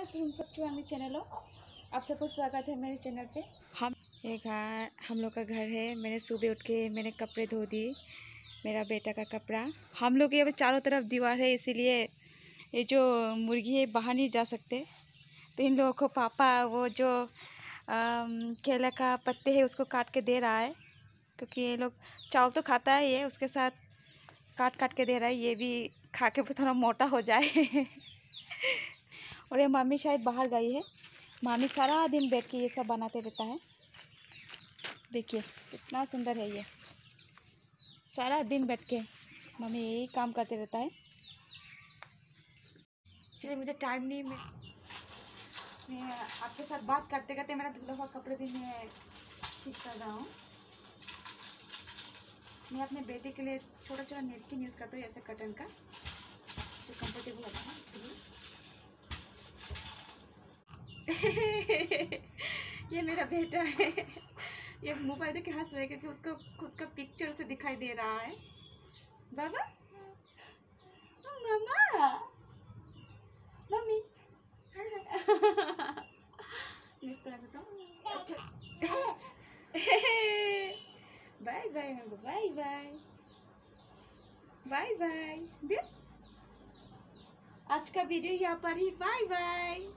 तुम सब टू मेरे चैनल हो। आप सबको स्वागत है मेरे चैनल पे। हम ये घर हम लोग का घर है। मैंने सुबह उठ के मैंने कपड़े धो दिए, मेरा बेटा का कपड़ा। हम लोग ये चारों तरफ़ दीवार है, इसीलिए ये जो मुर्गी है, बाहर नहीं जा सकते। तो इन लोगों को पापा वो जो केला का पत्ते है, उसको काट के दे रहा है। क्योंकि ये लोग चावल तो खाता है ये, उसके साथ काट काट के दे रहा है। ये भी खा के थोड़ा मोटा हो जाए। और ये मामी शायद बाहर गई है। मामी सारा दिन बैठ के ये सब बनाते रहता है। देखिए, कितना सुंदर है ये। सारा दिन बैठ के मम्मी यही काम करते रहता है। चलिए, मुझे टाइम नहीं मैं मैं आपके साथ बात करते करते मेरा धुला हुआ कपड़े भी मैं ठीक कर रहा हूँ। मैं अपने बेटे के लिए छोटा छोटा नेपकिन यूज़ करता हूँ, ऐसे कटन का जो कंफर्टेबल होता है ये मेरा बेटा है। ये मोबाइल देख हंस रहे क्योंकि उसका खुद का पिक्चर उसे दिखाई दे रहा है। बाबा? मामा? Mummy? Bye bye bye bye. Bye bye. आज का वीडियो यहाँ पर ही। Bye bye.